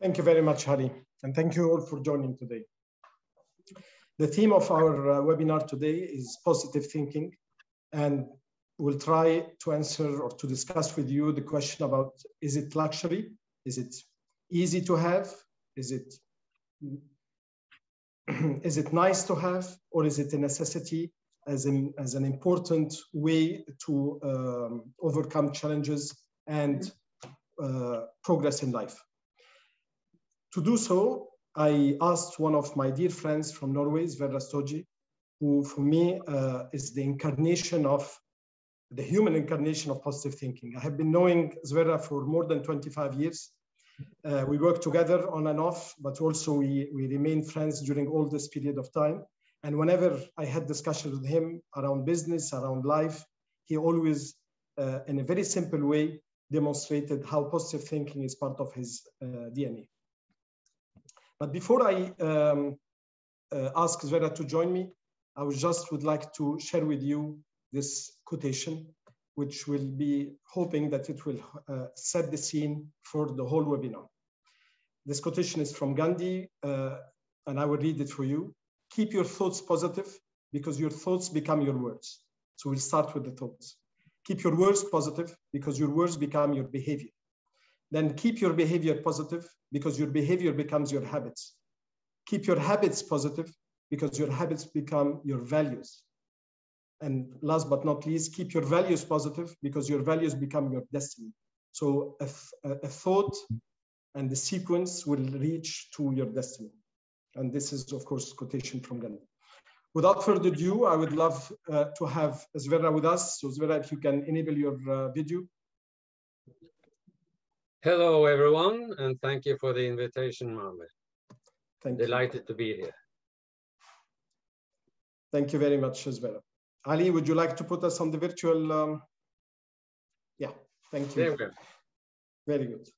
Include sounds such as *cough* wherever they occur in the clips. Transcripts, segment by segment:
Thank you very much, Hari, and thank you all for joining today. The theme of our uh, webinar today is positive thinking, and we'll try to answer or to discuss with you the question about, is it luxury? Is it easy to have? Is it, *clears throat* is it nice to have? Or is it a necessity as an, as an important way to um, overcome challenges and uh, progress in life? To do so, I asked one of my dear friends from Norway, Sverre Stoje, who for me uh, is the incarnation of the human incarnation of positive thinking. I have been knowing Sverre for more than 25 years. Uh, we work together on and off, but also we, we remain friends during all this period of time. And whenever I had discussions with him around business, around life, he always, uh, in a very simple way, demonstrated how positive thinking is part of his uh, DNA. But before I um, uh, ask Sverre to join me, I would just would like to share with you this quotation, which will be hoping that it will uh, set the scene for the whole webinar. This quotation is from Gandhi, uh, and I will read it for you. Keep your thoughts positive because your thoughts become your words. So we'll start with the thoughts. Keep your words positive because your words become your behavior then keep your behavior positive because your behavior becomes your habits. Keep your habits positive because your habits become your values. And last but not least, keep your values positive because your values become your destiny. So a, a thought and the sequence will reach to your destiny. And this is, of course, quotation from Gandhi. Without further ado, I would love uh, to have Sverre with us. So Sverre, if you can enable your uh, video. Hello, everyone, and thank you for the invitation, Mohammed. Thank Delighted you. to be here. Thank you very much, Sverre. Ali, would you like to put us on the virtual? Um... Yeah, thank you. There we go. Very good.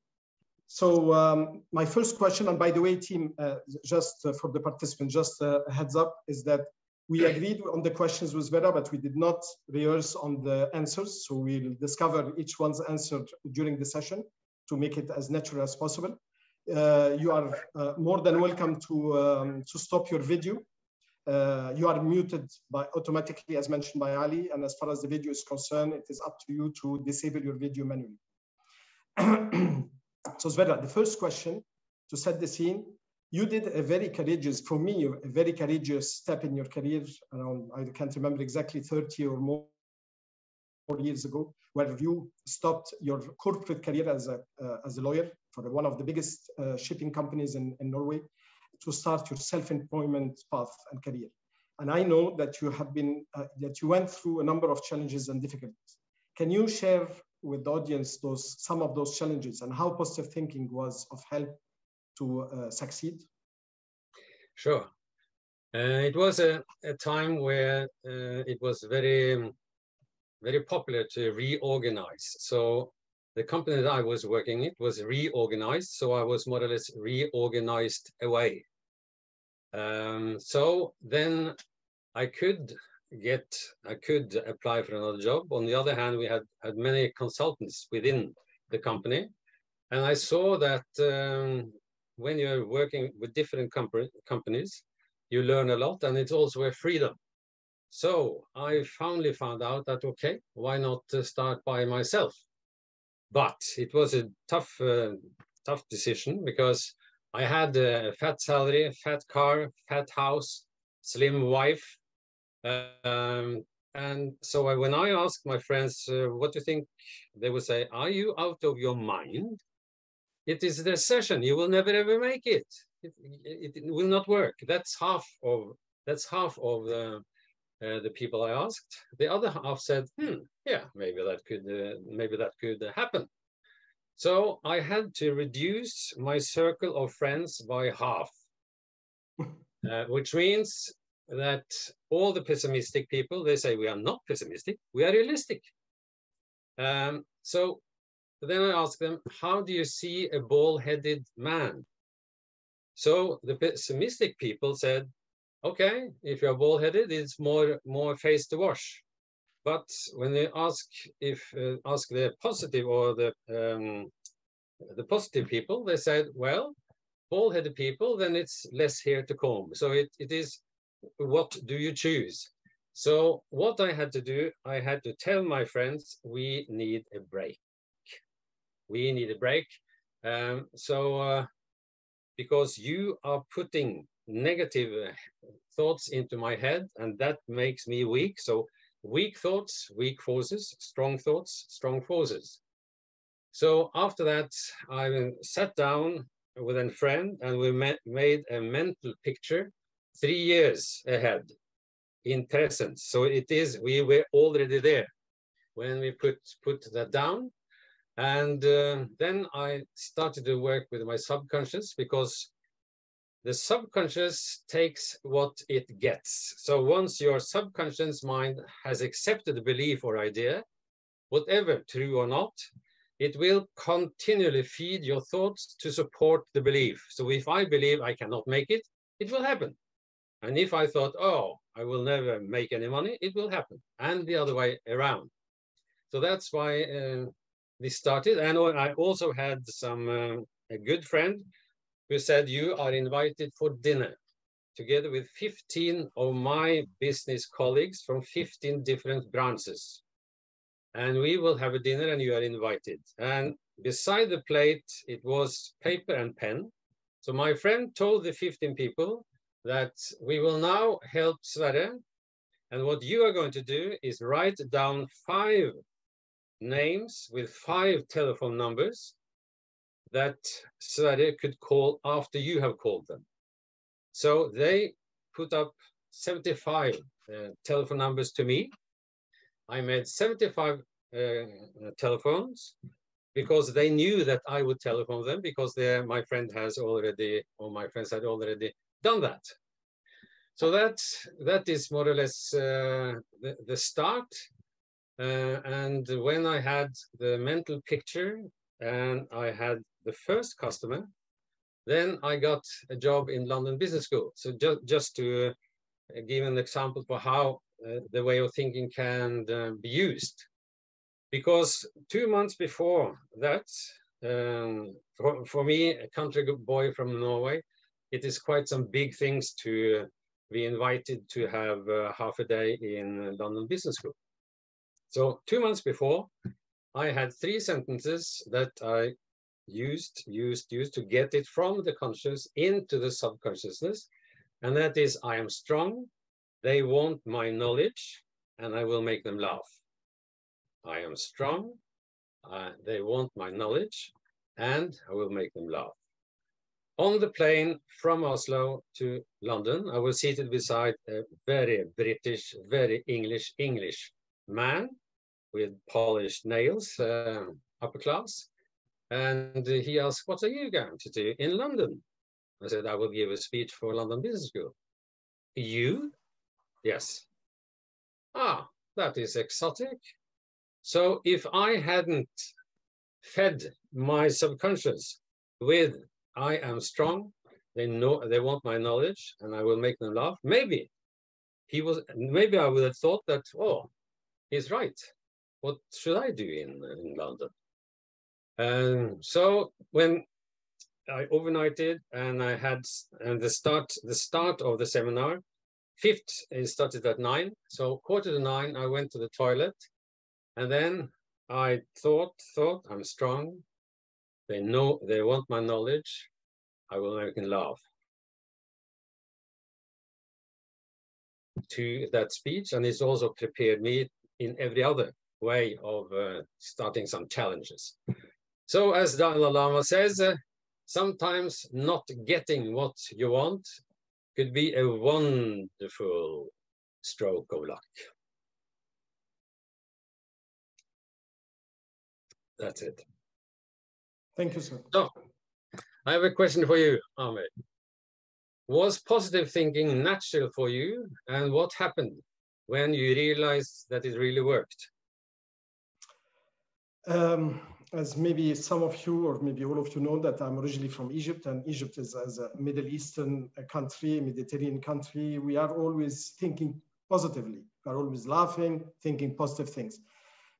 So um, my first question, and by the way, team, uh, just uh, for the participants, just uh, a heads up, is that we agreed on the questions with Vera, but we did not rehearse on the answers. So we'll discover each one's answer during the session to make it as natural as possible. Uh, you are uh, more than welcome to, um, to stop your video. Uh, you are muted by automatically as mentioned by Ali. And as far as the video is concerned, it is up to you to disable your video manually. *clears throat* so Sverre, the first question to set the scene, you did a very courageous, for me, a very courageous step in your career around, I can't remember exactly 30 or more years ago, where you stopped your corporate career as a, uh, as a lawyer for one of the biggest uh, shipping companies in, in Norway to start your self-employment path and career. And I know that you have been, uh, that you went through a number of challenges and difficulties. Can you share with the audience those, some of those challenges and how positive thinking was of help to uh, succeed? Sure. Uh, it was a, a time where uh, it was very um, very popular to reorganize. So the company that I was working in was reorganized. So I was more or less reorganized away. Um, so then I could get, I could apply for another job. On the other hand, we had, had many consultants within the company. And I saw that um, when you're working with different companies, you learn a lot and it's also a freedom. So I finally found out that, okay, why not start by myself? But it was a tough, uh, tough decision because I had a fat salary, fat car, fat house, slim wife. Um, and so I, when I asked my friends, uh, what do you think? They would say, are you out of your mind? It is a recession. You will never ever make it. It, it, it will not work. That's half of that's half of the uh, the people I asked. The other half said, "Hmm, yeah, maybe that could uh, maybe that could uh, happen." So I had to reduce my circle of friends by half, *laughs* uh, which means that all the pessimistic people they say we are not pessimistic, we are realistic. Um, so then I asked them, "How do you see a bald-headed man?" So the pessimistic people said, okay, if you're bald-headed, it's more more face to wash. But when they ask if uh, ask the positive or the um, the positive people, they said, well, bald-headed people, then it's less hair to comb. So it, it is, what do you choose? So what I had to do, I had to tell my friends, we need a break. We need a break. Um, so uh, because you are putting negative uh, thoughts into my head and that makes me weak. So weak thoughts, weak forces, strong thoughts, strong forces. So after that, I sat down with a friend and we met, made a mental picture three years ahead in presence. So it is, we were already there when we put, put that down. And uh, then I started to work with my subconscious because the subconscious takes what it gets. So once your subconscious mind has accepted a belief or idea, whatever true or not, it will continually feed your thoughts to support the belief. So if I believe I cannot make it, it will happen. And if I thought, oh, I will never make any money, it will happen. And the other way around. So that's why uh, this started. And I also had some uh, a good friend who said, you are invited for dinner together with 15 of my business colleagues from 15 different branches. And we will have a dinner and you are invited. And beside the plate, it was paper and pen. So my friend told the 15 people that we will now help Sverre. And what you are going to do is write down five names with five telephone numbers that Sverre could call after you have called them. So they put up 75 uh, telephone numbers to me. I made 75 uh, telephones because they knew that I would telephone them because my friend has already, or my friends had already done that. So that, that is more or less uh, the, the start. Uh, and when I had the mental picture and I had the first customer, then I got a job in London Business School. So ju just to uh, give an example for how uh, the way of thinking can uh, be used. Because two months before that, um, for, for, me, a country boy from Norway, it is quite some big things to be invited to have uh, half a day in London Business School. So two months before, I had three sentences that I used, used, used to get it from the conscious into the subconsciousness. And that is, I am strong, they want my knowledge, and I will make them laugh. I am strong, uh, they want my knowledge, and I will make them laugh. On the plane from Oslo to London, I was seated beside a very British, very English, English man with polished nails, uh, upper class. And he asked, what are you going to do in London? I said, I will give a speech for London Business School. You? Yes. Ah, that is exotic. So if I hadn't fed my subconscious with I am strong, they know they want my knowledge and I will make them laugh, maybe he was maybe I would have thought that, oh, he's right. What should I do in, in London? Um, so when I overnighted and I had and the start the start of the seminar, fifth it started at nine. So quarter to nine, I went to the toilet, and then I thought thought I'm strong. They know they want my knowledge. I will make them laugh. To that speech, and it's also prepared me in every other way of uh, starting some challenges. So as Dalai Lama says, uh, sometimes not getting what you want could be a wonderful stroke of luck. That's it. Thank you, sir. So, I have a question for you, Ahmed. Was positive thinking natural for you, and what happened when you realized that it really worked? Um, as maybe some of you or maybe all of you know that I'm originally from Egypt and Egypt is as a Middle Eastern uh, country, Mediterranean country. We are always thinking positively. We are always laughing, thinking positive things.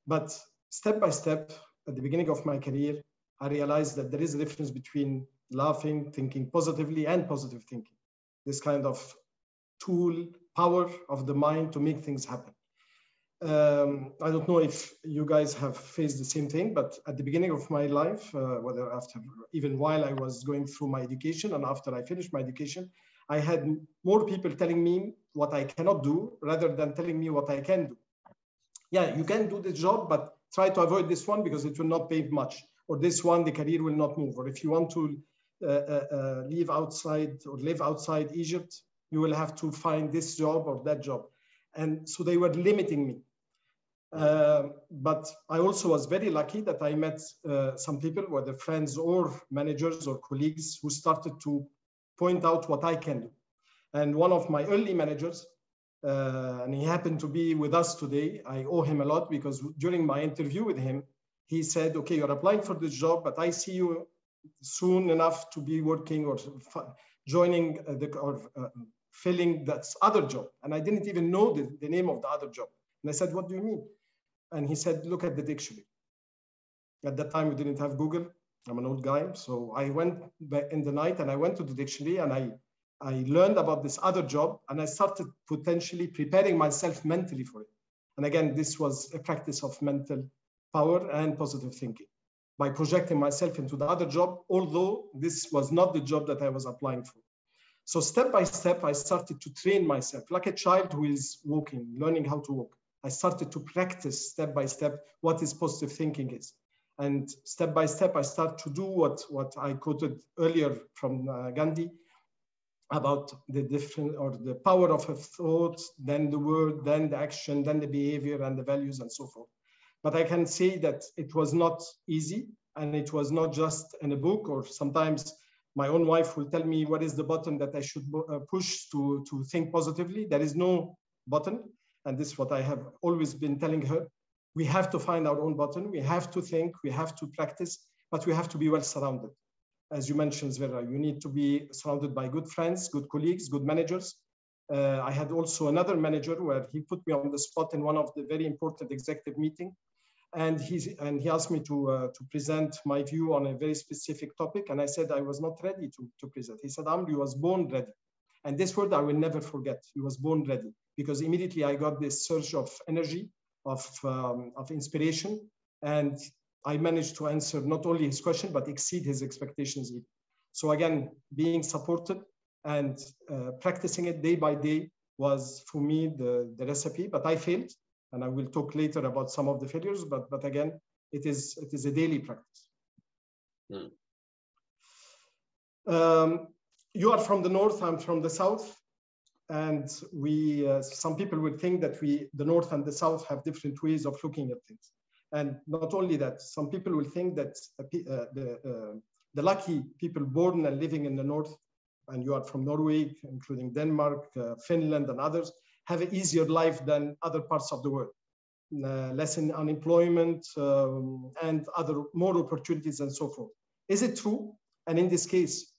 But step by step, at the beginning of my career, I realized that there is a difference between laughing, thinking positively, and positive thinking. This kind of tool, power of the mind to make things happen. Um, I don't know if you guys have faced the same thing, but at the beginning of my life, uh, whether after, even while I was going through my education and after I finished my education, I had more people telling me what I cannot do rather than telling me what I can do. Yeah, you can do this job, but try to avoid this one because it will not pay much. Or this one, the career will not move. Or if you want to uh, uh, uh, live outside or live outside Egypt, you will have to find this job or that job. And so they were limiting me. Uh, but I also was very lucky that I met uh, some people, whether friends or managers or colleagues, who started to point out what I can do. And one of my early managers, uh, and he happened to be with us today, I owe him a lot because during my interview with him, he said, okay, you're applying for this job, but I see you soon enough to be working or joining the, or uh, filling that other job. And I didn't even know the, the name of the other job. And I said, what do you mean? And he said, look at the dictionary. At that time, we didn't have Google. I'm an old guy. So I went in the night and I went to the dictionary and I, I learned about this other job and I started potentially preparing myself mentally for it. And again, this was a practice of mental power and positive thinking by projecting myself into the other job, although this was not the job that I was applying for. So step by step, I started to train myself like a child who is walking, learning how to walk. I started to practice step by step what is positive thinking is. And step by step, I start to do what, what I quoted earlier from uh, Gandhi about the different or the power of a thought, then the word, then the action, then the behavior and the values and so forth. But I can say that it was not easy and it was not just in a book or sometimes my own wife will tell me what is the button that I should uh, push to, to think positively. There is no button. And this is what I have always been telling her we have to find our own button. We have to think, we have to practice, but we have to be well surrounded. As you mentioned, Sverre, you need to be surrounded by good friends, good colleagues, good managers. Uh, I had also another manager where he put me on the spot in one of the very important executive meeting. And, he and he asked me to, uh, to present my view on a very specific topic. And I said I was not ready to, to present. He said, Amri was born ready. And this word I will never forget. He was born ready because immediately I got this surge of energy of, um, of inspiration. And I managed to answer not only his question, but exceed his expectations. So again, being supported and uh, practicing it day by day was for me the, the recipe, but I failed. And I will talk later about some of the failures, but, but again, it is, it is a daily practice. Mm. Um, you are from the north, I'm from the south and we uh, some people would think that we the north and the south have different ways of looking at things. And not only that some people will think that uh, the uh, the lucky people born and living in the north and you are from norway including denmark uh, finland and others have an easier life than other parts of the world. Uh, less in unemployment um, and other more opportunities and so forth. Is it true? And in this case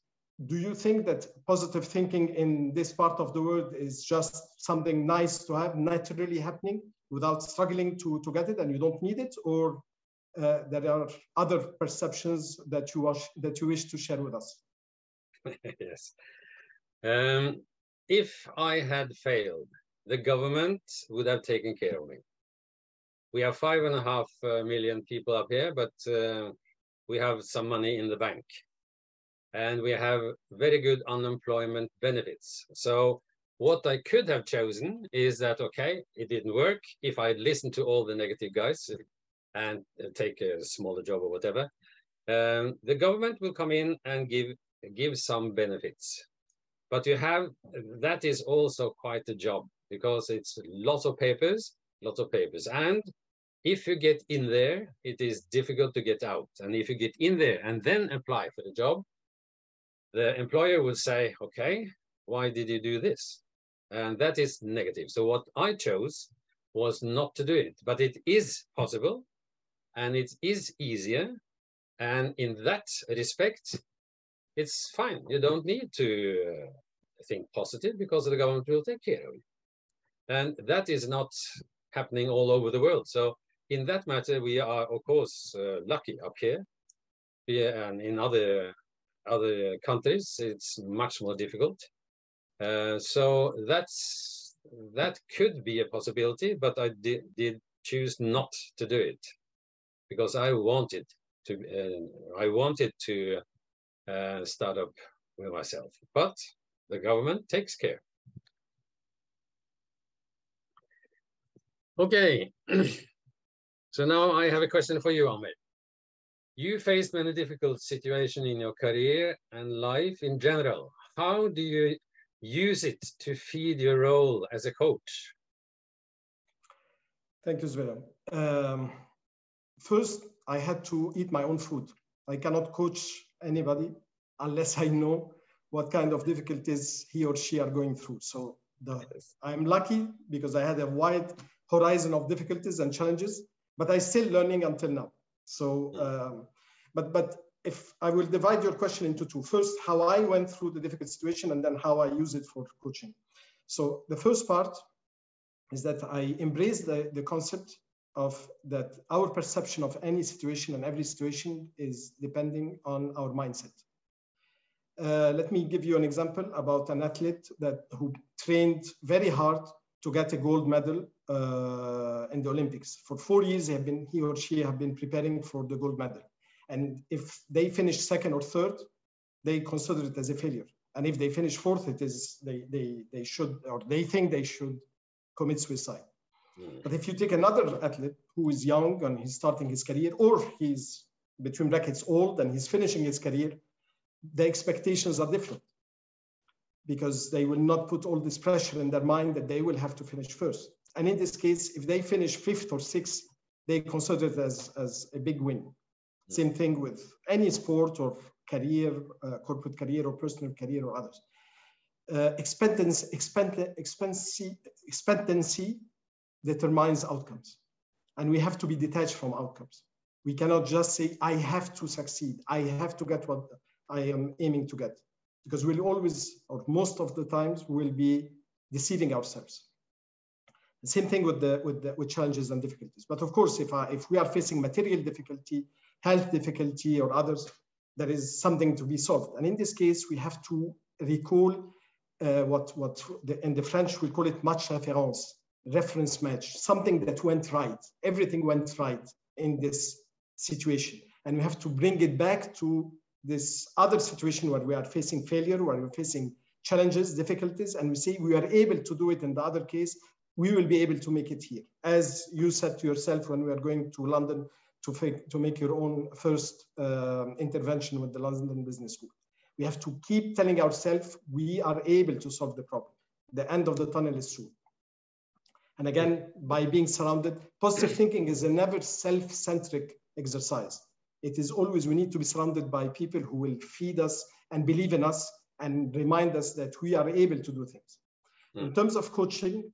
do you think that positive thinking in this part of the world is just something nice to have naturally happening without struggling to, to get it and you don't need it? Or uh, there are other perceptions that you, wish, that you wish to share with us? *laughs* Yes. Um, if i had failed the government would have taken care of me. We have five and a half uh, people up here but uh, we have some money in the bank and we have very good unemployment benefits. So what I could have chosen is that, okay, it didn't work. If I listened to all the negative guys and take a smaller job or whatever, um, the government will come in and give, give some benefits. But you have, that is also quite a job because it's lots of papers, lots of papers. And if you get in there, it is difficult to get out. And if you get in there and then apply for the job, the employer will say, okay, why did you do this? And that is negative. So what I chose was not to do it, but it is possible and it is easier. And in that respect, it's fine. You don't need to uh, think positive because the government will take care of you. And that is not happening all over the world. So in that matter, we are, of course, uh, lucky up here and in other other countries, it's much more difficult. Uh, so that's that could be a possibility, but I did, did choose not to do it because I wanted to. Uh, I wanted to uh, start up with myself, but the government takes care. Okay, *clears throat* so now I have a question for you, Ahmed. You faced many difficult situations in your career and life in general. How do you use it to feed your role as a coach? Thank you, Sven. Um, first, I had to eat my own food. I cannot coach anybody unless I know what kind of difficulties he or she are going through. So the, I'm lucky because I had a wide horizon of difficulties and challenges, but I'm still learning until now. So, um, but but if I will divide your question into two. First, how I went through the difficult situation, and then how I use it for coaching. So the first part is that I embrace the, the concept of that our perception of any situation and every situation is depending on our mindset. Uh, let me give you an example about an athlete that who trained very hard to get a gold medal uh, in the Olympics. For four years, he, have been, he or she have been preparing for the gold medal. And if they finish second or third, they consider it as a failure. And if they finish fourth, it is they, they, they should, or they think they should commit suicide. Mm. But if you take another athlete who is young and he's starting his career, or he's between brackets old and he's finishing his career, the expectations are different because they will not put all this pressure in their mind that they will have to finish first. And in this case, if they finish fifth or sixth, they consider it as, as a big win. Same thing with any sport or career, uh, corporate career or personal career or others. Uh, expectancy, expectancy, expectancy determines outcomes. And we have to be detached from outcomes. We cannot just say, I have to succeed. I have to get what I am aiming to get. Because we'll always, or most of the times, we'll be deceiving ourselves. The same thing with the with the with challenges and difficulties. But of course, if I, if we are facing material difficulty, health difficulty or others, there is something to be solved. And in this case, we have to recall uh, what, what the, in the French we call it match référence, reference match, something that went right. Everything went right in this situation. And we have to bring it back to this other situation where we are facing failure, where we're facing challenges, difficulties, and we say we are able to do it in the other case, we will be able to make it here. As you said to yourself when we are going to London to, to make your own first uh, intervention with the London Business School. We have to keep telling ourselves we are able to solve the problem. The end of the tunnel is soon. And again, by being surrounded, positive thinking is a never self-centric exercise. It is always, we need to be surrounded by people who will feed us and believe in us and remind us that we are able to do things. Mm. In terms of coaching,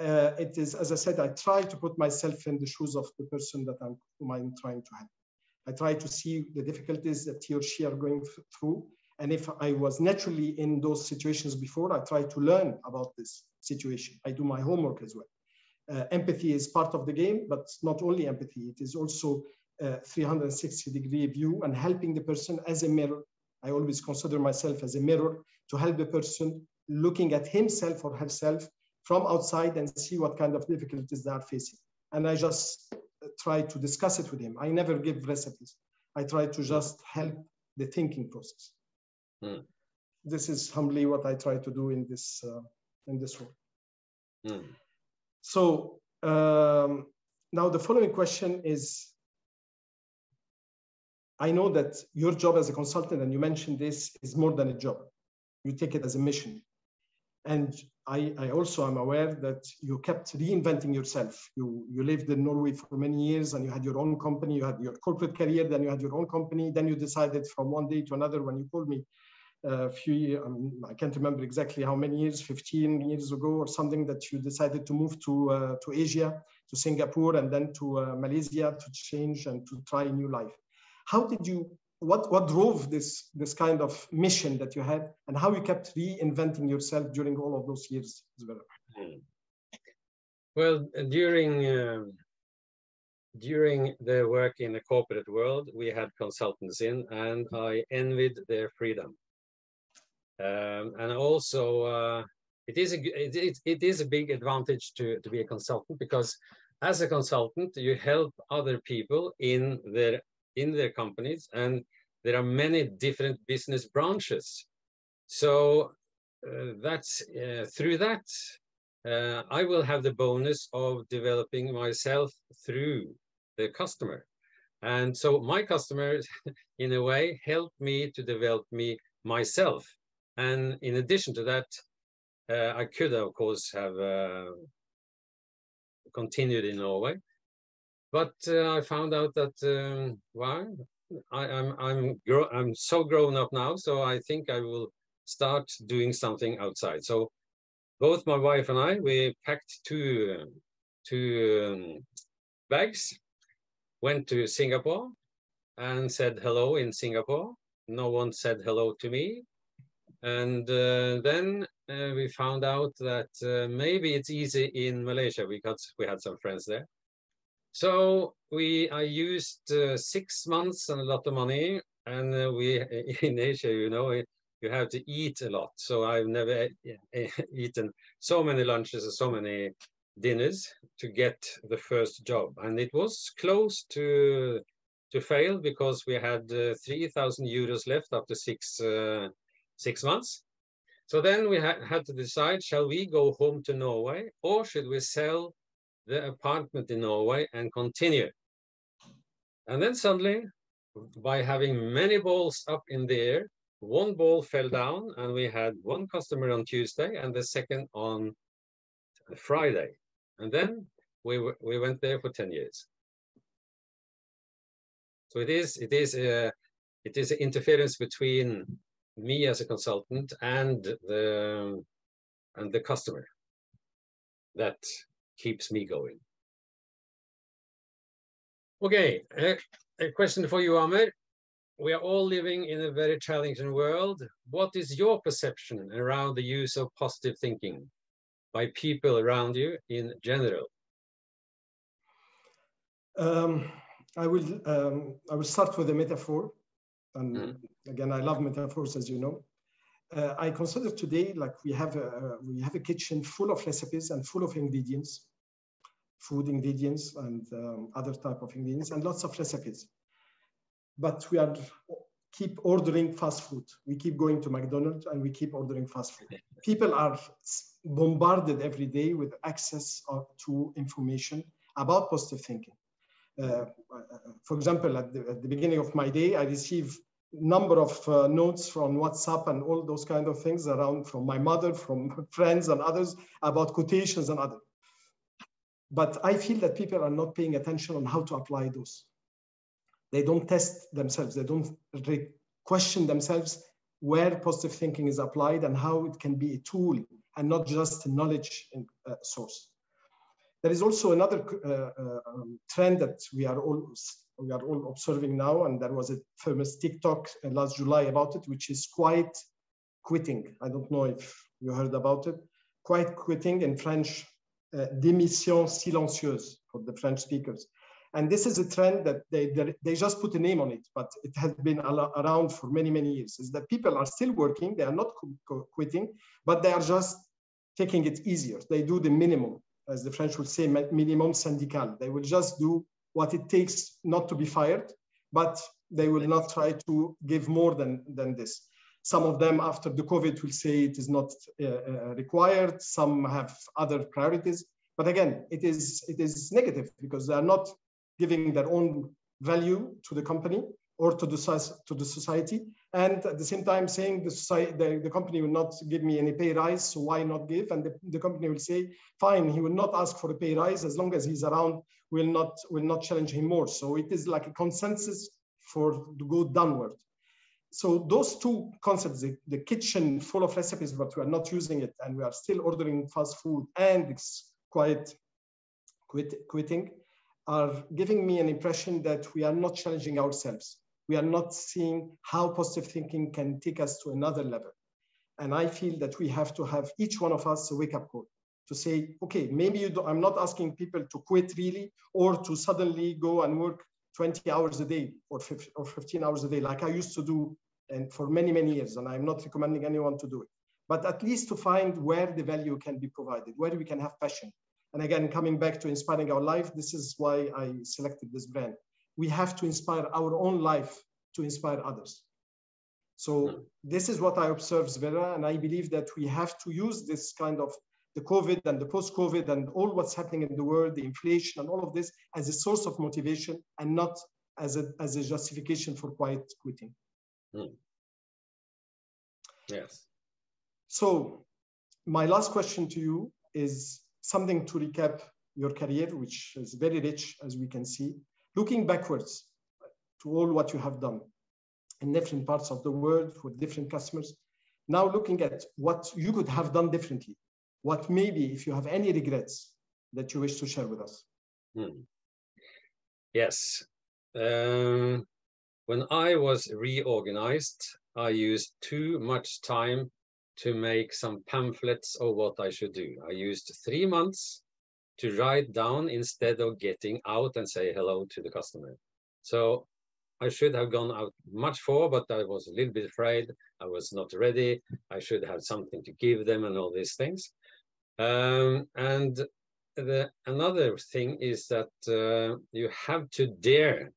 uh, it is, as I said, I try to put myself in the shoes of the person that I'm, whom I'm trying to help. I try to see the difficulties that he or she are going through. And if I was naturally in those situations before, I try to learn about this situation. I do my homework as well. Uh, empathy is part of the game, but not only empathy, it is also a 360 degree view and helping the person as a mirror. I always consider myself as a mirror to help the person looking at himself or herself from outside and see what kind of difficulties they are facing. And I just try to discuss it with him. I never give recipes. I try to just help the thinking process. Mm. This is humbly what I try to do in this uh, in this role. Mm. So um, now the following question is. I know that your job as a consultant, and you mentioned this, is more than a job. You take it as a mission. And I, I, also am aware that you kept reinventing yourself. You, you lived in Norway for many years and you had your own company, you had your corporate career, then you had your own company. Then you decided from one day to another when you called me a few, um, I can't remember exactly how many years, 15 years ago or something, that you decided to move to, uh, to Asia, to Singapore, and then to uh, Malaysia to change and to try a new life. How did you what what drove this this kind of mission that you had and how you kept reinventing yourself during all of those years as well hmm. well during um, during the work in the corporate world, we had consultants in, and I envied their freedom. Um, and also, uh, it is a it, it, it is a big advantage to to be a consultant because as a consultant, you help other people in their in their companies, and there are many different business branches. So uh, that's uh, through that uh, I will have the bonus of developing myself through the customer. And so my customers, *laughs* in a way, help me to develop me myself. And in addition to that, uh, I could, of course, have uh, continued in Norway. But uh, I found out that, um, I, am I'm, I'm, I'm so grown up now, so I think I will start doing something outside. So both my wife and I, we packed two, two um, bags, went to Singapore and said hello in Singapore. No one said hello to me. And uh, then uh, we found out that uh, maybe it's easy in Malaysia because we had some friends there. So we I used uh, six months and a lot of money, and uh, we *laughs* in Asia, you know, you have to eat a lot. So I've never eaten so many lunches and so many dinners to get the first job, and it was close to to fail because we had uh, 3,000 euros left after six uh, six months. So then we ha had to decide: shall we go home to Norway, or should we sell the apartment in Norway and continue? And then suddenly, by having many balls up in the air, one ball fell down and we had one customer on Tuesday and the second on Friday. And then we, we went there for 10 years. So it is, it is, a, it is an interference between me as a consultant and the, and the customer that keeps me going. Okay, a, a question for you, Ahmed. we are all living in a very challenging world. What is your perception around the use of positive thinking by people around you in general? Um, I will um, I will start with a metaphor, and mm. again, I love metaphors, as you know. Uh, I consider today like we have a we have a kitchen full of recipes and full of ingredients, food ingredients and um, other type of ingredients, and lots of recipes but we are keep ordering fast food. We keep going to McDonald's and we keep ordering fast food. *laughs* People are bombarded every day with access to information about positive thinking. Uh, for example, at the, at the, beginning of my day, I receive number of uh, notes from WhatsApp and all those kind of things around from my mother, from *laughs* friends and others about quotations and other. But I feel that people are not paying attention on how to apply those. They don't test themselves. They don't question themselves where positive thinking is applied and how it can be a tool and not just a knowledge uh, source. There is also another uh, uh, um, trend that we are all we are all observing now, and there was a famous TikTok last July about it, which is quiet quitting. I don't know if you heard about it. Quiet quitting in French, uh, démission silencieuse for the French speakers. And this is a trend that they, they just put a name on it, but it has been around for many, many years, is that people are still working, they are not quitting, but they are just taking it easier. They do the minimum, as the French would say, minimum syndical. They will just do what it takes not to be fired, but they will not try to give more than, than this. Some of them after the COVID will say it is not uh, uh, required. Some have other priorities. But again, it is, it is negative because they are not giving their own value to the company or to the, to the society. And at the same time saying the, society, the, the company will not give me any pay rise, so why not give? And the, the company will say, fine, he will not ask for a pay rise as long as he's around, will not, will not challenge him more. So it is like a consensus for to go downward. So those two concepts, the, the kitchen full of recipes, but we are not using it and we are still ordering fast food and it's quite quit, quitting, are giving me an impression that we are not challenging ourselves. We are not seeing how positive thinking can take us to another level. And I feel that we have to have each one of us a wake up call to say, okay, maybe you do, I'm not asking people to quit really or to suddenly go and work 20 hours a day or 15, or 15 hours a day, like I used to do and for many, many years. And I'm not recommending anyone to do it, but at least to find where the value can be provided, where we can have passion. And again, coming back to inspiring our life, this is why I selected this brand. We have to inspire our own life to inspire others. So this is what I observe, Sverre, and I believe that we have to use this kind of the COVID and the post-COVID and all what's happening in the world, the inflation and all of this as a source of motivation and not as a, as a justification for quiet quitting. Hmm. Yes. So my last question to you is something to recap your career, which is very rich, as we can see. Looking backwards to all what you have done in different parts of the world for different customers, now looking at what you could have done differently, what maybe, if you have any regrets that you wish to share with us. Hmm. Yes. Um, when I was reorganized, I used too much time to make some pamphlets of what I should do. I used three months to write down instead of getting out and say hello to the customer. So I should have gone out much more, but I was a little bit afraid. I was not ready. I should have something to give them and all these things. Um, and the, another thing is that uh, you have to dare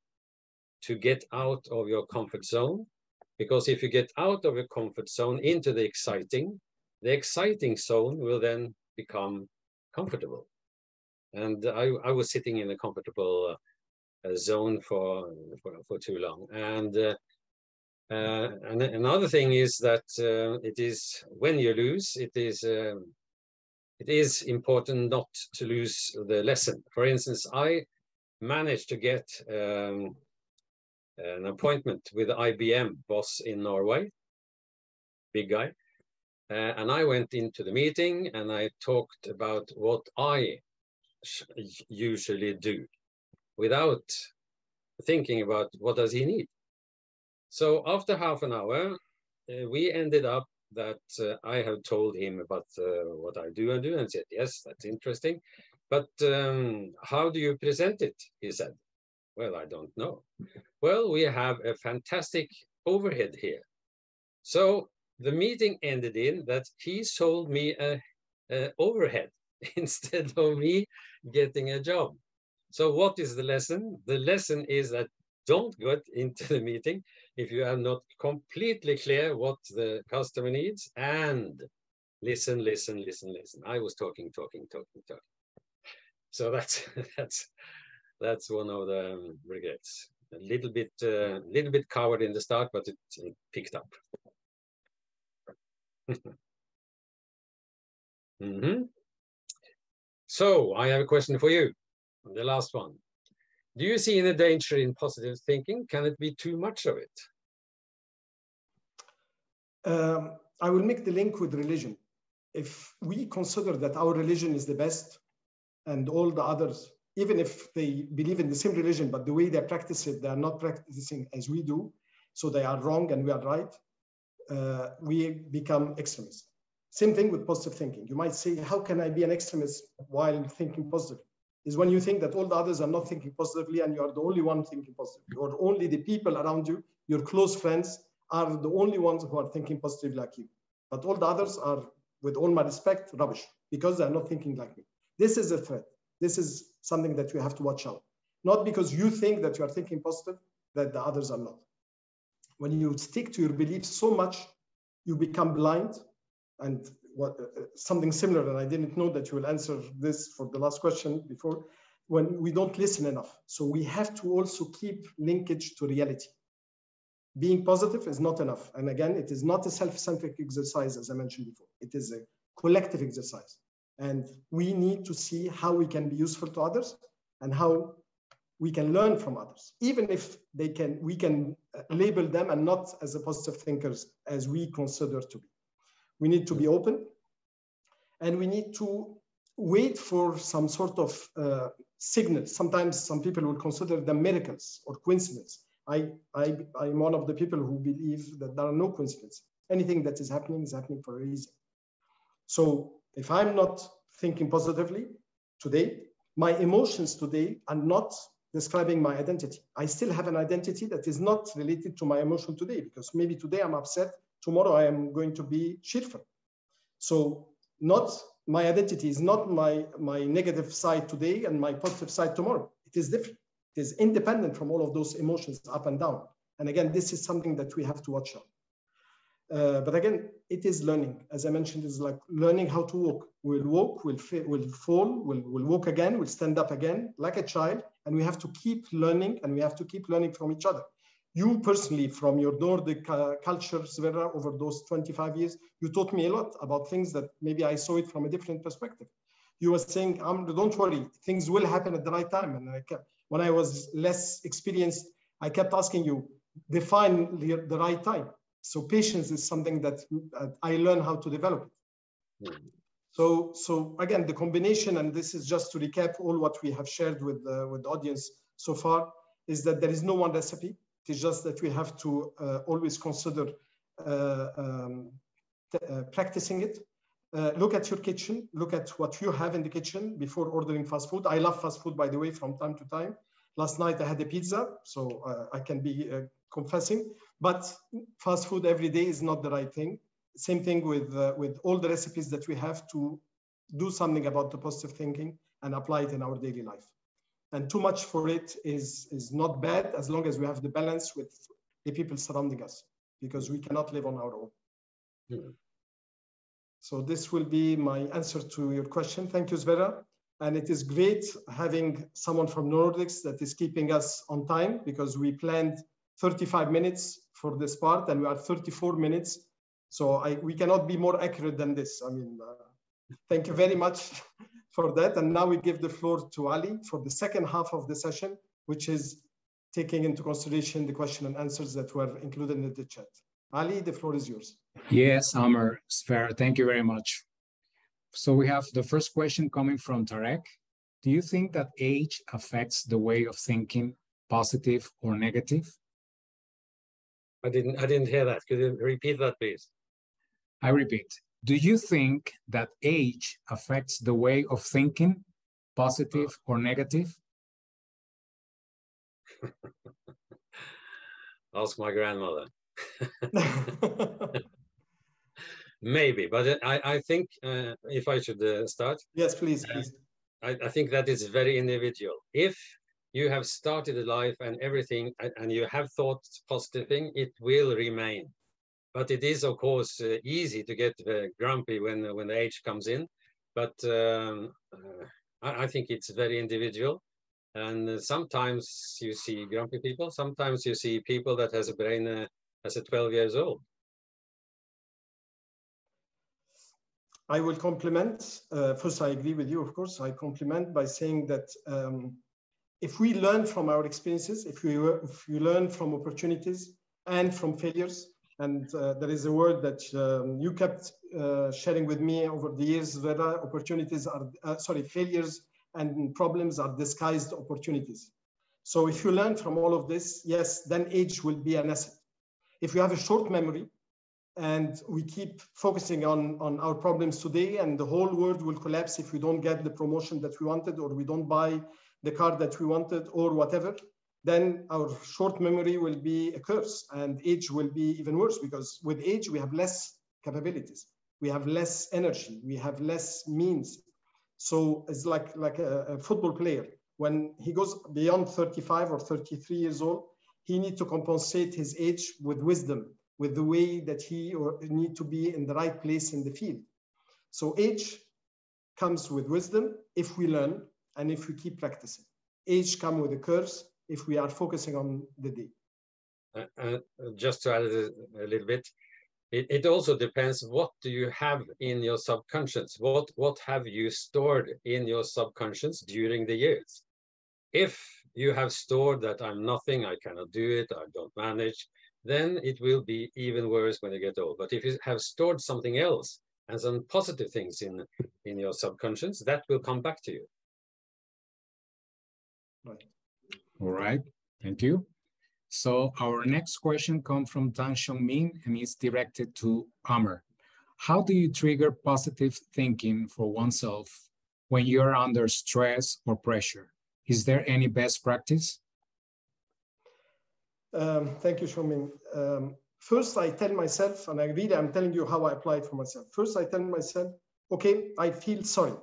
to get out of your comfort zone. Because if you get out of your comfort zone into the exciting, the exciting zone will then become comfortable. And I, I was sitting in a comfortable uh, zone for, for, for too long. And uh, uh, and another thing is that uh, it is when you lose, it is um, it is important not to lose the lesson. For instance, I managed to get um, an appointment with IBM boss in Norway, big guy. Uh, and I went into the meeting and I talked about what I usually do without thinking about what does he need. So after half an hour, uh, we ended up that uh, I have told him about uh, what I do and do and said, yes, that's interesting. But um, how do you present it? He said. Well, I don't know. Well, we have a fantastic overhead here. So the meeting ended in that he sold me a, a overhead *laughs* instead of me getting a job. So what is the lesson? The lesson is that don't get into the meeting if you are not completely clear what the customer needs and listen, listen, listen, listen. I was talking, talking, talking, talking. So that's *laughs* that's that's one of the um, regrets. A little bit, a uh, little bit coward in the start, but it, it picked up. *laughs* mm -hmm. So I have a question for you, the last one. Do you see any danger in positive thinking? Can it be too much of it? Um, I will make the link with religion. If we consider that our religion is the best and all the others even if they believe in the same religion, but the way they practice it, they are not practicing as we do. So they are wrong and we are right. Uh, we become extremists. Same thing with positive thinking. You might say, how can I be an extremist while thinking positively? Is when you think that all the others are not thinking positively and you are the only one thinking positively, or only the people around you, your close friends, are the only ones who are thinking positively like you. But all the others are, with all my respect, rubbish because they are not thinking like me. This is a threat. This is something that you have to watch out. Not because you think that you are thinking positive, that the others are not. When you stick to your beliefs so much, you become blind. And what, uh, something similar, and I didn't know that you will answer this for the last question before, when we don't listen enough. So we have to also keep linkage to reality. Being positive is not enough. And again, it is not a self-centric exercise, as I mentioned before. It is a collective exercise. And we need to see how we can be useful to others and how we can learn from others, even if they can, we can uh, label them and not as a positive thinkers as we consider to be. We need to be open and we need to wait for some sort of uh, signals. Sometimes some people will consider them miracles or coincidence. I, I, I'm one of the people who believe that there are no coincidences. Anything that is happening is happening for a reason. So if I'm not thinking positively today. My emotions today are not describing my identity. I still have an identity that is not related to my emotion today because maybe today I'm upset, tomorrow I am going to be cheerful. So not my identity is not my, my negative side today and my positive side tomorrow. It is different. It is independent from all of those emotions up and down. And again, this is something that we have to watch out. Uh, but again, it is learning. As I mentioned, it's like learning how to walk. We'll walk, we'll, we'll fall, we'll, we'll walk again, we'll stand up again like a child. And we have to keep learning and we have to keep learning from each other. You personally, from your Nordic uh, culture, Sverre, over those 25 years, you taught me a lot about things that maybe I saw it from a different perspective. You were saying, um, don't worry, things will happen at the right time. And I kept, when I was less experienced, I kept asking you, define the, the right time so patience is something that uh, I learned how to develop. Mm. So, so again, the combination, and this is just to recap all what we have shared with, uh, with the audience so far, is that there is no one recipe. It is just that we have to uh, always consider uh, um, uh, practicing it. Look at your kitchen, look at what you have in the kitchen before ordering fast food. I love fast food, by the way, from time to time. Last night I had a pizza, so I can be confessing. But fast food every day is not the right thing. Same thing with, uh, with all the recipes that we have to do something about the positive thinking and apply it in our daily life. And too much for it is, is not bad as long as we have the balance with the people surrounding us, because we cannot live on our own. Mm. So this will be my answer to your question. Thank you, Sverre. And it is great having someone from Nordics that is keeping us on time because we planned 35 minutes for this part, and we are 34 minutes. So I, we cannot be more accurate than this. I mean, uh, thank you very much *laughs* for that. And now we give the floor to Ali for the second half of the session, which is taking into consideration the question and answers that were included in the chat. Ali, the floor is yours. Yes, Amr, Sverre, thank you very much. So we have the first question coming from Tarek. Do you think that age affects the way of thinking, positive or negative? I didn't I didn't hear that. Could you repeat that, please? I repeat. Do you think that age affects the way of thinking, positive or negative? *laughs* Ask my grandmother. *laughs* Maybe, but I, I think uh, if I should uh, start. Yes, please, please. Uh, I, I think that is very individual. If you have started a life and everything, and you have thought positive thing, it will remain. But it is, of course, uh, easy to get uh, grumpy when when the age comes in. But um, uh, I, I, think it's very individual. And sometimes you see grumpy people. Sometimes you see people that has a brain uh, as a 12 years old. I will compliment. Uh, first, I agree with you, of course. I compliment by saying that um, if we learn from our experiences, if we, if we learn from opportunities and from failures, and uh, there is a word that um, you kept uh, sharing with me over the years, whether opportunities are, uh, sorry, failures and problems are disguised opportunities. So if you learn from all of this, yes, then age will be an asset. If you have a short memory and we keep focusing on, on our problems today and the whole world will collapse if we don't get the promotion that we wanted or we don't buy the car that we wanted or whatever, then our short memory will be a curse and age will be even worse because with age we have less capabilities, we have less energy, we have less means. So it's like, like a, a football player. When he goes beyond 35 or 33 years old, he needs to compensate his age with wisdom, with the way that he or need to be in the right place in the field. So age comes with wisdom if we learn and if we keep practicing. Age come with a curse if we are focusing on the day. Uh, uh, just to add a, a little bit, it, it, also depends what do you have in your subconscious? What, what have you stored in your subconscious during the years? If you have stored that I'm nothing, I cannot do it, I don't manage, then it will be even worse when you get old. But if you have stored something else and some positive things in, in your subconscious, that will come back to you. Right. All right, thank you. So our next question comes from Tan Xiong Min and is directed to Amr. How do you trigger positive thinking for oneself when you're under stress or pressure? Is there any best practice? Um, thank you, Shomin. Um, first, I tell myself, and I really I'm telling you how I apply it for myself. First, I tell myself, okay, I feel sorry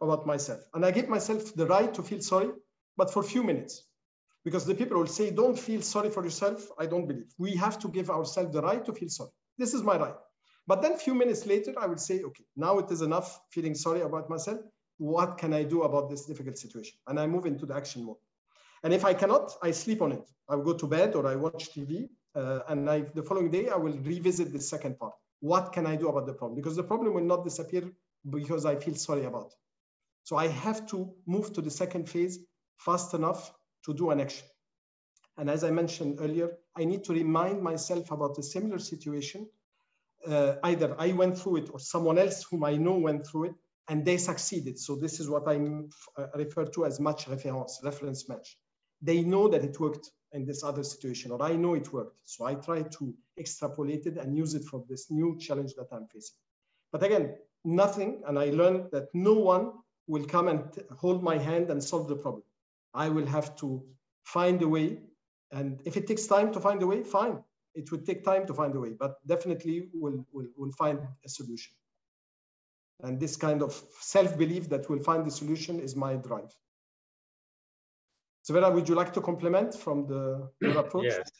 about myself. And I give myself the right to feel sorry, but for a few minutes. Because the people will say, don't feel sorry for yourself. I don't believe. We have to give ourselves the right to feel sorry. This is my right. But then a few minutes later, I will say, okay, now it is enough feeling sorry about myself. What can I do about this difficult situation? And I move into the action mode. And if I cannot, I sleep on it. I will go to bed or I watch TV. Uh, and I, the following day, I will revisit the second part. What can I do about the problem? Because the problem will not disappear because I feel sorry about it. So I have to move to the second phase fast enough to do an action. And as I mentioned earlier, I need to remind myself about a similar situation. Uh, either I went through it or someone else whom I know went through it and they succeeded. So this is what I uh, refer to as match reference, reference match. They know that it worked in this other situation, or I know it worked. So I try to extrapolate it and use it for this new challenge that I'm facing. But again, nothing, and I learned that no one will come and hold my hand and solve the problem. I will have to find a way. And if it takes time to find a way, fine. It would take time to find a way, but definitely we'll, we'll, we'll find a solution. And this kind of self-belief that we'll find the solution is my drive. Sverre, would you like to complement from the your *clears throat* approach? Yes,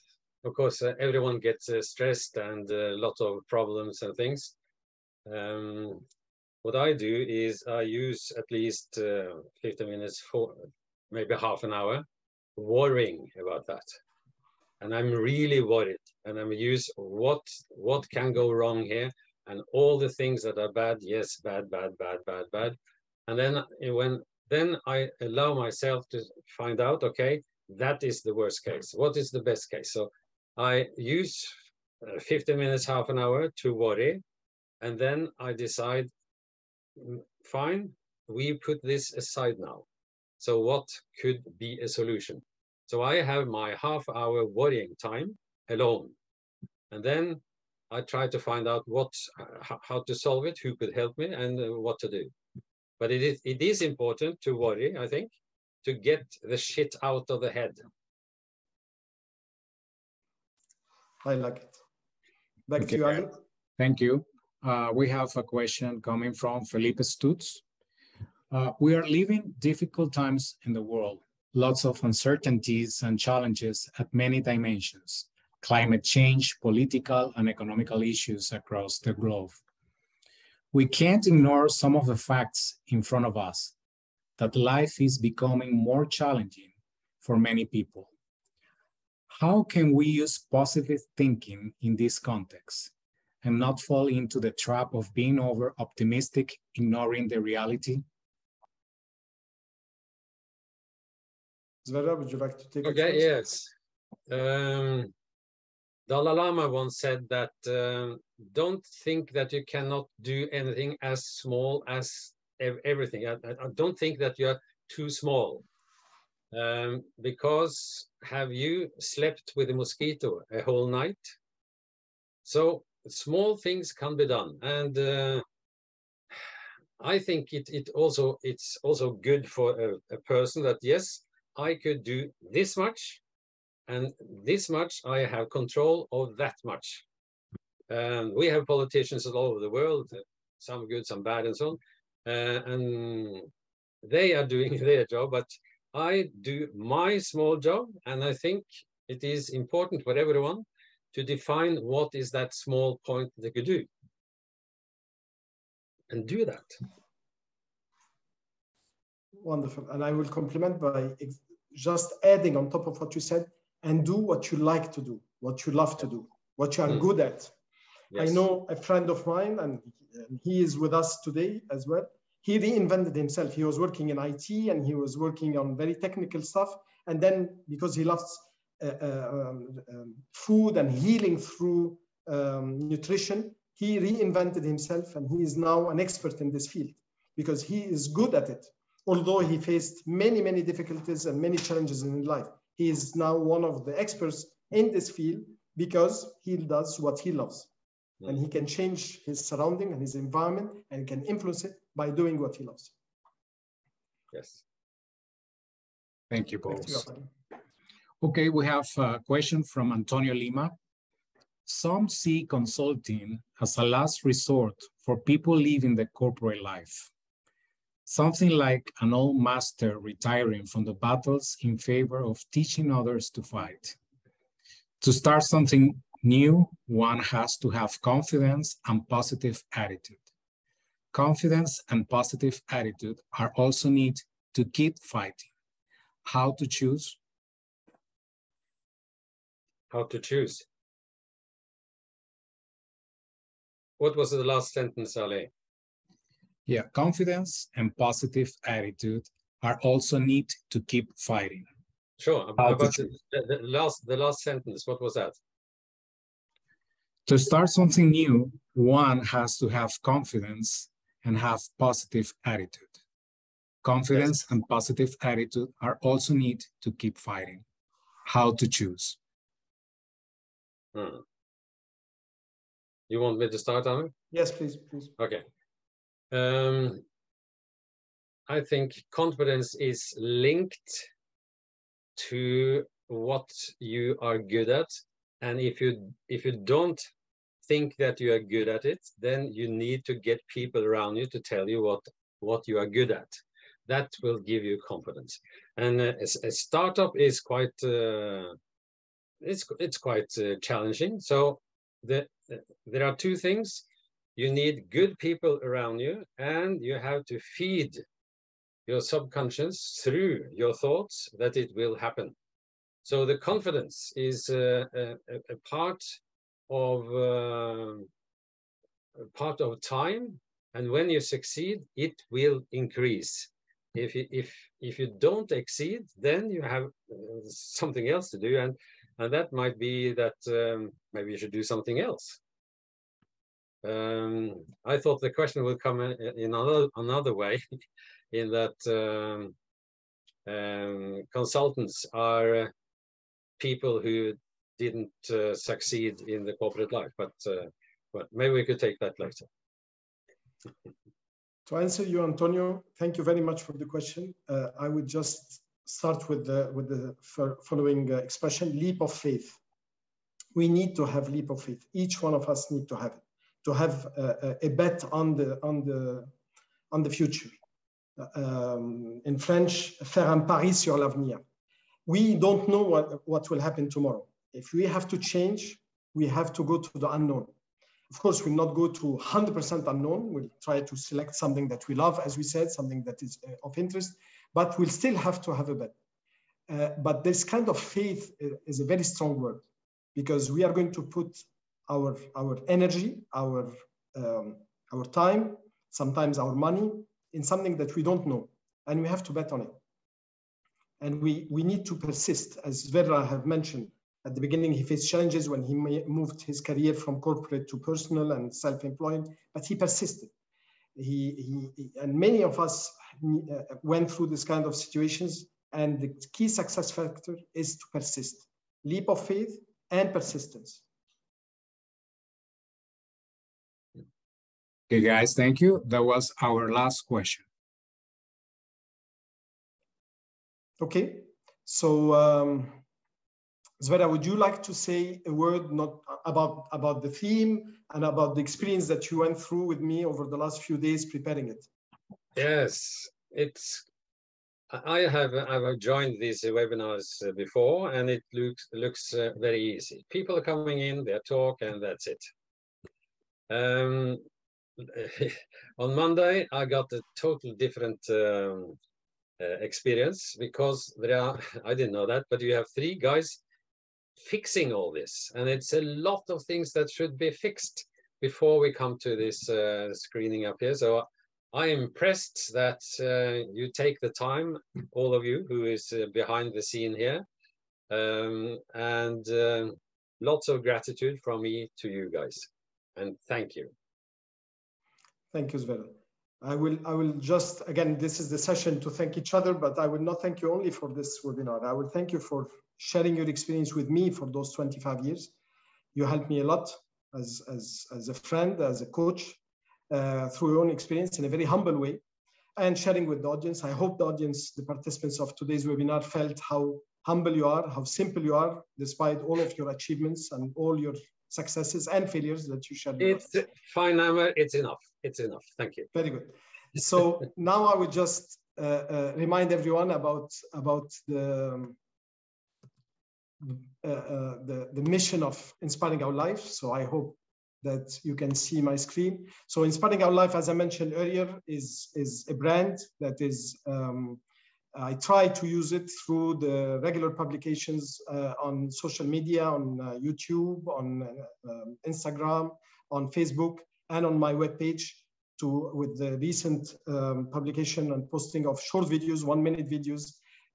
of course, uh, everyone gets uh, stressed and a uh, lot of problems and things. Um, what I do is I use at least uh, 50 minutes for maybe half an hour worrying about that. And I'm really worried and I'm use what what can go wrong here and all the things that are bad, yes, bad, bad, bad, bad, bad. And then uh, when then I allow myself to find out, okay, that is the worst case. What is the best case? So I use 15 minutes, half an hour to worry, and then I decide fine, we put this aside now. So what could be a solution? So I have my half hour worrying time alone. And then I try to find out what, how to solve it, who could help me and uh, what to do. But it is, it is important to worry, I think, to get the shit out of the head. I like it. Back okay. to you, Ali. Thank you. Uh, we have a question coming from Felipe Stutz. Uh, we are living difficult times in the world, lots of uncertainties and challenges at many dimensions, climate change, political and economical issues across the globe. We can't ignore some of the facts in front of us that life is becoming more challenging for many people. How can we use positive thinking in this context? and not fall into the trap of being over optimistic, ignoring the reality? Sverre, would you like to take okay, yes. Um, Dalai Lama once said that um, don't think that you cannot do anything as small as ev everything. I, I, don't think that you're too small. Um, because have you slept with a mosquito a whole night? So small things can be done and uh, i think it, it also it's also good for a, a, person that yes i could do this much and this much i have control of that much and we have politicians all over the world some good some bad and so on uh, and they are doing *laughs* their job but i do my small job and i think it is important for everyone to define what is that small point they could do and do that. Wonderful. And I will complement by just adding on top of what you said and do what you like to do, what you love to do, what you are mm. good at. Yes. I know a friend of mine, and he is with us today as well. He reinvented himself. He was working in IT and he was working on very technical stuff. And then because he loves uh, uh, um, um, food and healing through um, nutrition, he reinvented himself and he is now an expert in this field because he is good at it. Although he faced many, many difficulties and many challenges in his life, he is now one of the experts in this field because he does what he loves. mm. and he can change his surrounding and his environment and can influence it by doing what he loves. Yes. Thank you, both. Okay, we have a question from Antonio Lima. Some see consulting as a last resort for people living the corporate life. Something like an old master retiring from the battles in favor of teaching others to fight. To start something new, one has to have confidence and positive attitude. Confidence and positive attitude are also need to keep fighting. How to choose? How to choose? What was the last sentence, Ali? Yeah, confidence and positive attitude are also need to keep fighting. Sure. About the, the, last the last sentence, what was that? To start something new, one has to have confidence and have positive attitude. Confidence yes. and positive attitude are also need to keep fighting. How to choose? Hmm. You want me to start, Aaron? Yes, please, please. Okay. Um, I think confidence is linked to what you are good at, and if you if you don't think that you are good at it, then you need to get people around you to tell you what what you are good at. That will give you confidence. And uh, a, a, startup is quite uh, it's it's quite uh, challenging. So the, there are two things you need good people around you and you have to feed your subconscious through your thoughts that it will happen. So the confidence is a, a, part of uh, a part of time and when you succeed it will increase. If you, if if you don't exceed then you have uh, something else to do and and that might be that um, maybe you should do something else um, I thought the question would come in, in another, another way, *laughs* in that um, um, consultants are uh, people who didn't uh, succeed in the corporate life, but uh, but maybe we could take that later. to answer you, Antonio, thank you very much for the question. Uh, I would just start with the with the following uh, expression: leap of faith. We need to have leap of faith. Each one of us need to have it to have a, a bet on the on the on the future. Um, in French, faire un pari sur l'avenir. We don't know what, what will happen tomorrow. If we have to change, we have to go to the unknown. Of course, we'll not go to 100% unknown. We'll try to select something that we love, as we said, something that is uh, of interest, but we'll still have to have a bet. Uh, but this kind of faith is a very strong word because we are going to put our, our energy, our, um, our time, sometimes our money in something that we don't know. And we have to bet on it. And we, we need to persist. As Sverre have mentioned, at the beginning, he faced challenges when he moved his career from corporate to personal and self-employed, but he persisted. He, he, and many of us uh, went through this kind of situations. And the key success factor is to persist, leap of faith and persistence. Okay, guys, thank you. That was our last question. Okay, so um, Sverre, would you like to say a word not about about the theme and about the experience that you went through with me over the last few days preparing it? Yes, it's. I have I've joined these webinars before, and it looks looks uh, very easy. People are coming in, they talk, and that's it. Um, *laughs* on Monday, I got a totally different um, uh, experience because there are, *laughs* I didn't know that, but you have three guys fixing all this. And it's a lot of things that should be fixed before we come to this uh, screening up here. So I am impressed that uh, you take the time, all of you who is uh, behind the scene here. Um, and um, lots of gratitude from me to you guys. And thank you. Thank you, Sverre. I will, I will just, again, this is the session to thank each other, but I will not thank you only for this webinar. I will thank you for sharing your experience with me for those 25 years. You helped me a lot. as, as, as a friend, as a coach, uh, through your own experience in a very humble way and sharing with the audience. I hope the audience, the participants of today's webinar felt how humble you are, how simple you are, despite all of your achievements and all your successes and failures that you shared. It's fine, Amr. It's enough. It's enough. Thank you. Very good. So *laughs* now I would just uh, uh, remind everyone about about the uh, uh, the, the mission of Inspiring Our Life. So I hope that you can see my screen. So Inspiring Our Life, as I mentioned earlier, is, is a brand that is, um, I try to use it through the regular publications uh, on social media, on uh, YouTube, on uh, um, Instagram, on Facebook, and on my webpage to, with the recent um, publication and posting of short videos, one minute videos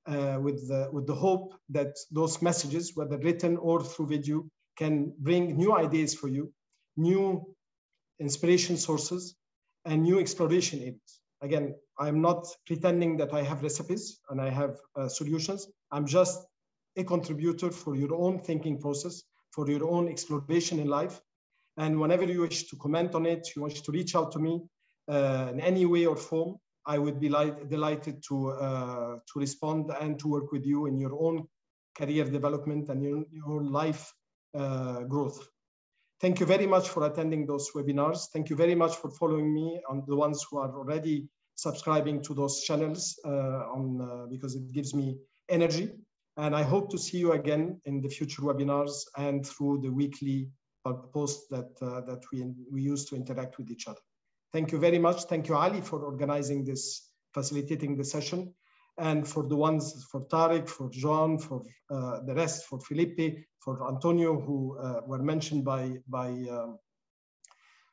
uh, with, the, with the hope that those messages, whether written or through video, can bring new ideas for you, new inspiration sources, and new exploration areas. Again, I'm not pretending that I have recipes and I have uh, solutions. I'm just a contributor for your own thinking process, for your own exploration in life. And whenever you wish to comment on it, you wish to reach out to me uh, in any way or form, I would be light, delighted to, uh, to respond and to work with you in your own career development and your, your life uh, growth. Thank you very much for attending those webinars. Thank you very much for following me on the ones who are already subscribing to those channels uh, on, uh, because it gives me energy. And I hope to see you again in the future webinars and through the weekly posts that, uh, that we, we use to interact with each other. Thank you very much. Thank you, Ali, for organizing this, facilitating the session. And for the ones, for Tariq, for John, for uh, the rest, for Felipe, for Antonio, who uh, were mentioned by, by, um,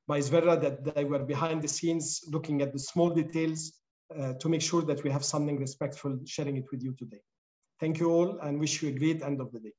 by Sverre, that they were behind the scenes looking at the small details uh, to make sure that we have something respectful sharing it with you today. Thank you all and wish you a great end of the day.